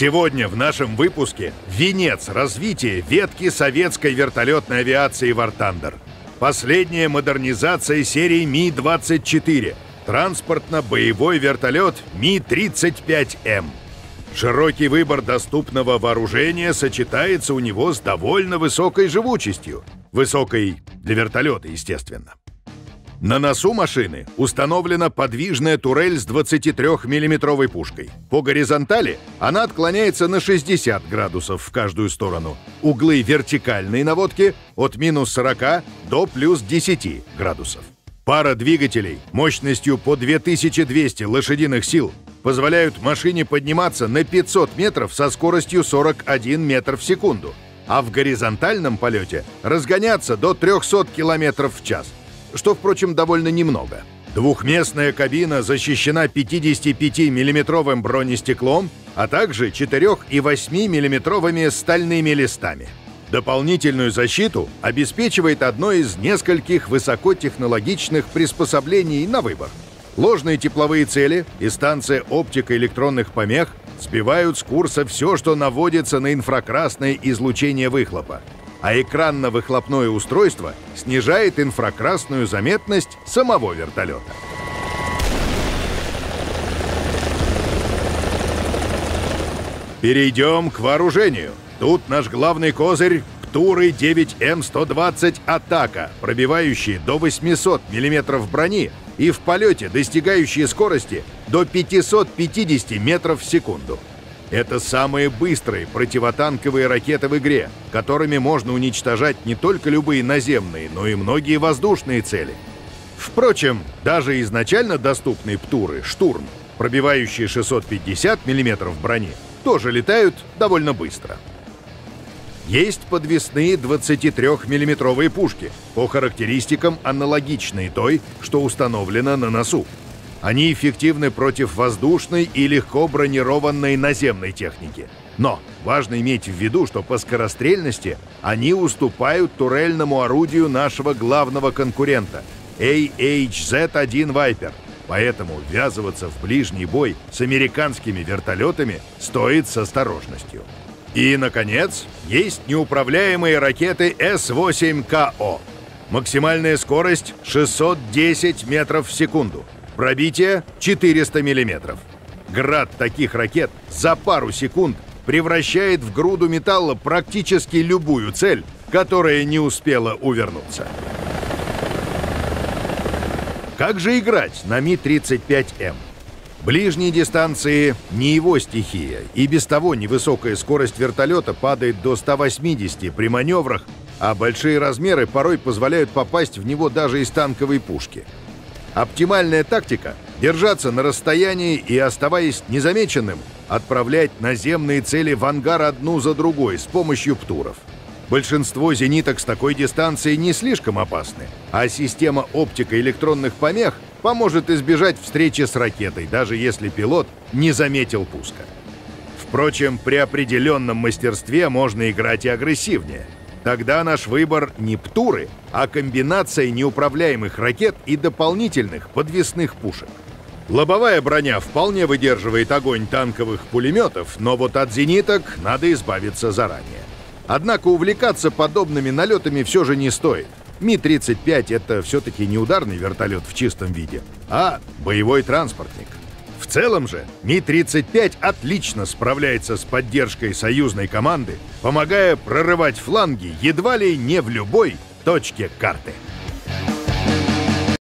Сегодня в нашем выпуске венец развития ветки советской вертолетной авиации «Вартандер». Последняя модернизация серии Ми-24. Транспортно-боевой вертолет Ми-35М. Широкий выбор доступного вооружения сочетается у него с довольно высокой живучестью. Высокой для вертолета, естественно. На носу машины установлена подвижная турель с 23-миллиметровой пушкой. По горизонтали она отклоняется на 60 градусов в каждую сторону. Углы вертикальной наводки от минус 40 до плюс 10 градусов. Пара двигателей мощностью по 2200 лошадиных сил позволяют машине подниматься на 500 метров со скоростью 41 метр в секунду, а в горизонтальном полете разгоняться до 300 километров в час что, впрочем, довольно немного. Двухместная кабина защищена 55-миллиметровым бронестеклом, а также 4 и 8-миллиметровыми стальными листами. Дополнительную защиту обеспечивает одно из нескольких высокотехнологичных приспособлений на выбор. Ложные тепловые цели и станция оптико-электронных помех сбивают с курса все, что наводится на инфракрасное излучение выхлопа а экранно-выхлопное устройство снижает инфракрасную заметность самого вертолета. Перейдем к вооружению. Тут наш главный козырь — Птуры 9М120 «Атака», пробивающие до 800 мм брони и в полете достигающие скорости до 550 метров в секунду. Это самые быстрые противотанковые ракеты в игре, которыми можно уничтожать не только любые наземные, но и многие воздушные цели. Впрочем, даже изначально доступные ПТУРы «Штурм», пробивающие 650 мм брони, тоже летают довольно быстро. Есть подвесные 23-миллиметровые пушки, по характеристикам аналогичные той, что установлена на носу. Они эффективны против воздушной и легко бронированной наземной техники. Но важно иметь в виду, что по скорострельности они уступают турельному орудию нашего главного конкурента AHZ-1 Viper. Поэтому ввязываться в ближний бой с американскими вертолетами стоит с осторожностью. И, наконец, есть неуправляемые ракеты С-8КО. Максимальная скорость 610 метров в секунду – Пробитие 400 мм. Град таких ракет за пару секунд превращает в груду металла практически любую цель, которая не успела увернуться. Как же играть на Ми-35М? Ближние дистанции не его стихия, и без того невысокая скорость вертолета падает до 180 при маневрах, а большие размеры порой позволяют попасть в него даже из танковой пушки – Оптимальная тактика — держаться на расстоянии и, оставаясь незамеченным, отправлять наземные цели в ангар одну за другой с помощью птуров. Большинство зениток с такой дистанции не слишком опасны, а система оптико-электронных помех поможет избежать встречи с ракетой, даже если пилот не заметил пуска. Впрочем, при определенном мастерстве можно играть и агрессивнее — Тогда наш выбор не птуры, а комбинация неуправляемых ракет и дополнительных подвесных пушек. Лобовая броня вполне выдерживает огонь танковых пулеметов, но вот от зениток надо избавиться заранее. Однако увлекаться подобными налетами все же не стоит. Ми-35 — это все-таки не ударный вертолет в чистом виде, а боевой транспортник. В целом же Ми-35 отлично справляется с поддержкой союзной команды, помогая прорывать фланги едва ли не в любой точке карты.